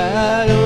shadow